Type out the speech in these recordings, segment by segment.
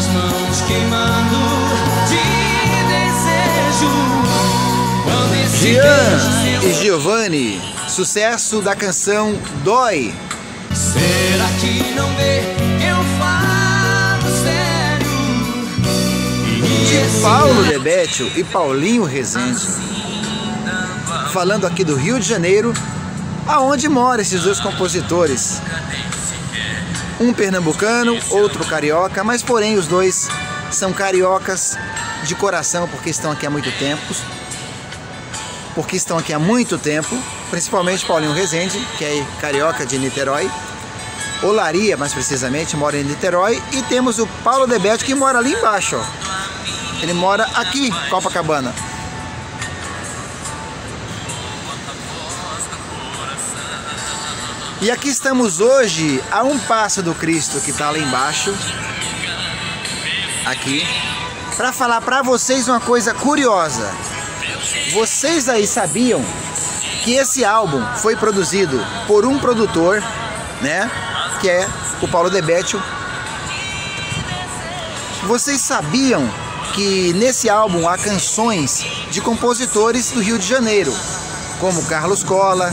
as mãos queimando de desejo. Jean e Giovanni, sucesso da canção Dói. Será que não vê que eu falo sério? De Paulo Debetio e Paulinho Rezende. Falando aqui do Rio de Janeiro, aonde moram esses dois compositores. Um pernambucano, outro carioca, mas porém os dois são cariocas de coração porque estão aqui há muito tempo. Porque estão aqui há muito tempo, principalmente Paulinho Rezende, que é carioca de Niterói. Olaria, mais precisamente, mora em Niterói. E temos o Paulo Debete que mora ali embaixo, ó. Ele mora aqui, Copacabana. E aqui estamos hoje a um passo do Cristo que está lá embaixo, aqui, para falar para vocês uma coisa curiosa. Vocês aí sabiam que esse álbum foi produzido por um produtor, né? Que é o Paulo Debetio. Vocês sabiam que nesse álbum há canções de compositores do Rio de Janeiro, como Carlos Cola,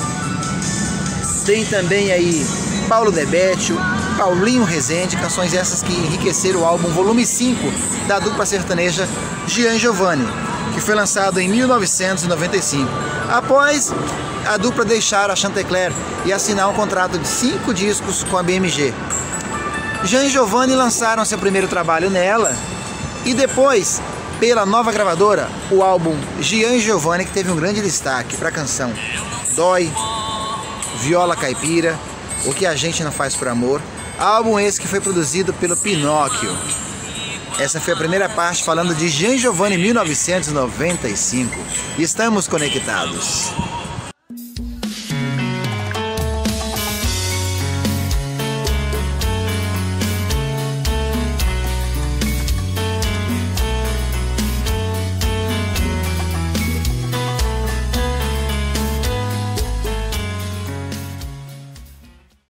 tem também aí Paulo Debetio, Paulinho Rezende, canções essas que enriqueceram o álbum volume 5 da dupla sertaneja Gian Giovanni, que foi lançado em 1995. Após a dupla deixar a Chantecler e assinar um contrato de cinco discos com a BMG. Jean e Giovanni lançaram seu primeiro trabalho nela e depois, pela nova gravadora, o álbum Gian e Giovanni, que teve um grande destaque para a canção Dói, Viola Caipira, O que a gente não faz por amor. Álbum esse que foi produzido pelo Pinóquio. Essa foi a primeira parte falando de Jean Giovanni 1995. Estamos conectados.